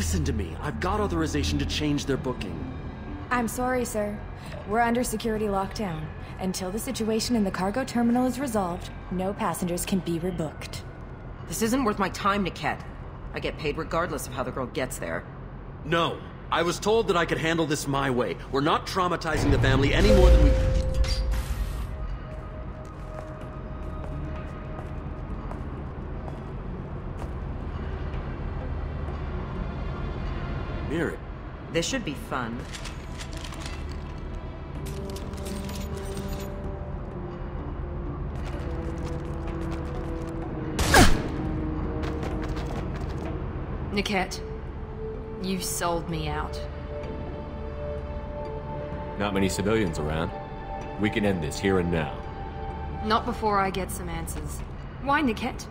Listen to me. I've got authorization to change their booking. I'm sorry, sir. We're under security lockdown. Until the situation in the cargo terminal is resolved, no passengers can be rebooked. This isn't worth my time, Niket. I get paid regardless of how the girl gets there. No. I was told that I could handle this my way. We're not traumatizing the family any more than we... This should be fun. Niket, you sold me out. Not many civilians around. We can end this here and now. Not before I get some answers. Why, Niket?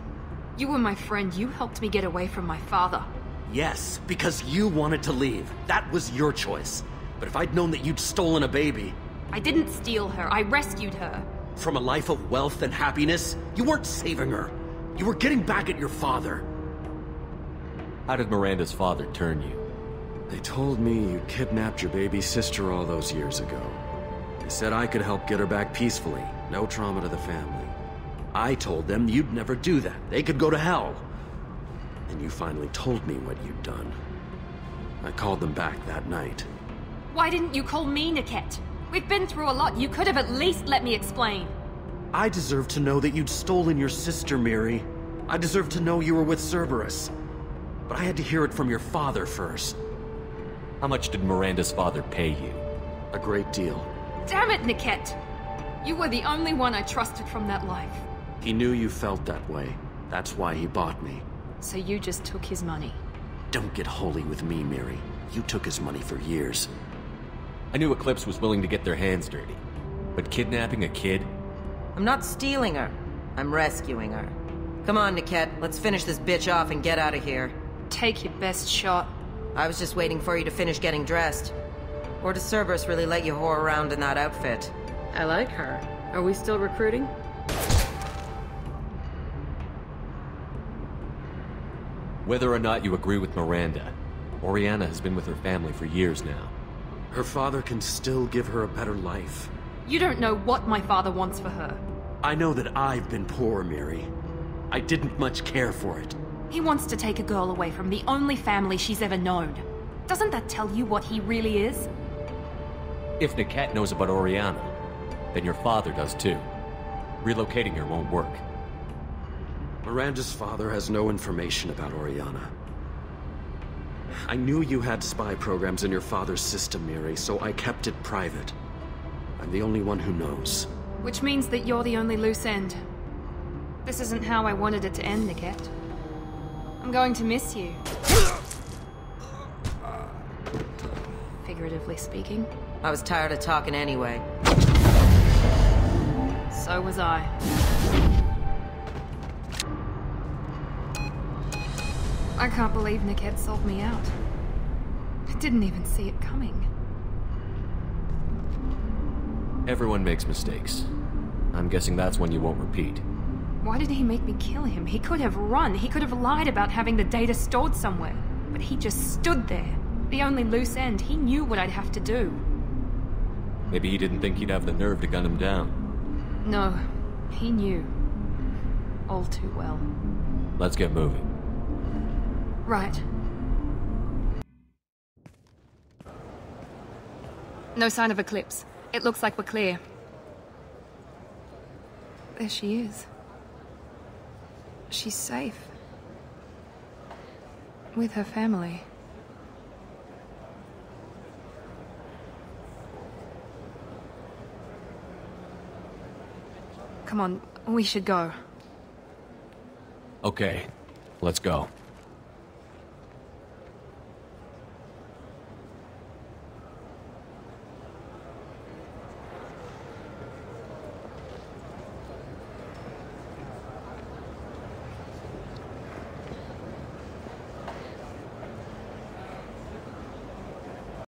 You were my friend. You helped me get away from my father. Yes, because you wanted to leave. That was your choice. But if I'd known that you'd stolen a baby... I didn't steal her. I rescued her. From a life of wealth and happiness, you weren't saving her. You were getting back at your father. How did Miranda's father turn you? They told me you kidnapped your baby sister all those years ago. They said I could help get her back peacefully. No trauma to the family. I told them you'd never do that. They could go to hell. And you finally told me what you'd done. I called them back that night. Why didn't you call me, Niket? We've been through a lot. You could have at least let me explain. I deserve to know that you'd stolen your sister, Miri. I deserve to know you were with Cerberus. But I had to hear it from your father first. How much did Miranda's father pay you? A great deal. Damn it, Niket! You were the only one I trusted from that life. He knew you felt that way. That's why he bought me. So you just took his money. Don't get holy with me, Miri. You took his money for years. I knew Eclipse was willing to get their hands dirty. But kidnapping a kid? I'm not stealing her. I'm rescuing her. Come on, Niket. Let's finish this bitch off and get out of here. Take your best shot. I was just waiting for you to finish getting dressed. Or does Cerberus really let you whore around in that outfit? I like her. Are we still recruiting? Whether or not you agree with Miranda, Oriana has been with her family for years now. Her father can still give her a better life. You don't know what my father wants for her. I know that I've been poor, Miri. I didn't much care for it. He wants to take a girl away from the only family she's ever known. Doesn't that tell you what he really is? If Niket knows about Oriana, then your father does too. Relocating her won't work. Miranda's father has no information about Oriana. I knew you had spy programs in your father's system, Miri, so I kept it private. I'm the only one who knows. Which means that you're the only loose end. This isn't how I wanted it to end, Niket. I'm going to miss you. Figuratively speaking. I was tired of talking anyway. So was I. I can't believe Niket sold me out. I didn't even see it coming. Everyone makes mistakes. I'm guessing that's one you won't repeat. Why did he make me kill him? He could have run. He could have lied about having the data stored somewhere. But he just stood there. The only loose end. He knew what I'd have to do. Maybe he didn't think he'd have the nerve to gun him down. No, he knew. All too well. Let's get moving. Right. No sign of Eclipse. It looks like we're clear. There she is. She's safe. With her family. Come on, we should go. Okay, let's go.